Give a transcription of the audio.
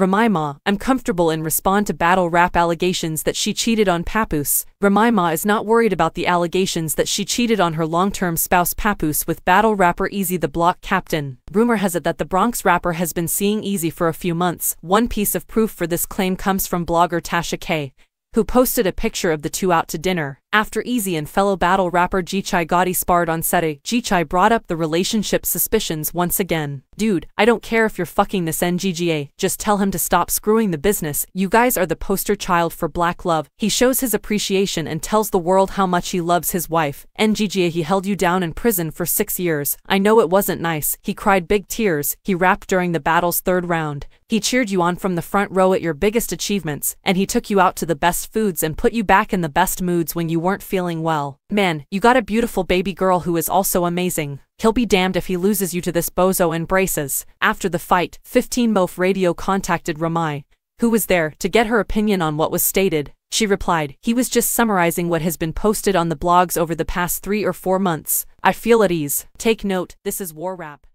Remy Ma, I'm comfortable in respond to battle rap allegations that she cheated on Papoose. Remy Ma is not worried about the allegations that she cheated on her long-term spouse Papoose with battle rapper Eazy the Block Captain. Rumor has it that the Bronx rapper has been seeing Eazy for a few months. One piece of proof for this claim comes from blogger Tasha K who posted a picture of the two out to dinner. After Eazy and fellow battle rapper Geechi Gotti sparred on set, Geechi brought up the relationship suspicions once again. Dude, I don't care if you're fucking this NGGA, just tell him to stop screwing the business. You guys are the poster child for black love. He shows his appreciation and tells the world how much he loves his wife. NGGA he held you down in prison for six years. I know it wasn't nice. He cried big tears. He rapped during the battle's third round. He cheered you on from the front row at your biggest achievements, and he took you out to the best foods and put you back in the best moods when you weren't feeling well. Man, you got a beautiful baby girl who is also amazing. He'll be damned if he loses you to this bozo in braces. After the fight, 15 Mof Radio contacted Remy Ma, who was there, to get her opinion on what was stated. She replied, he was just summarizing what has been posted on the blogs over the past three or four months. I feel at ease. Take note, this is war rap.